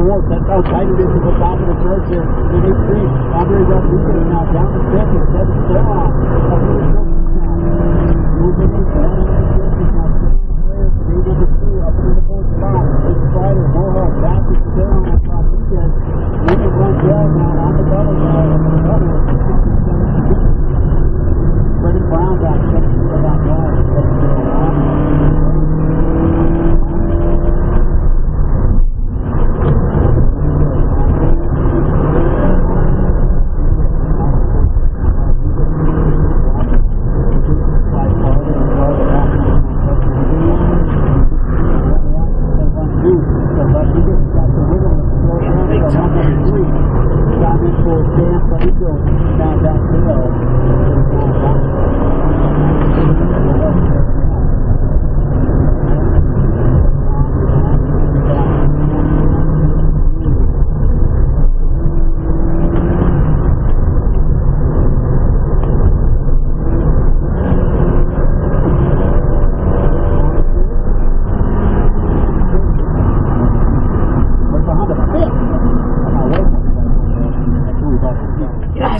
fourth. That's how tight it is at the top of the church here in East Andre Rodriguez now down the fifth and Storm. Moving in, down in the fifth now. The to on Rodriguez. Well now on the double Now down below.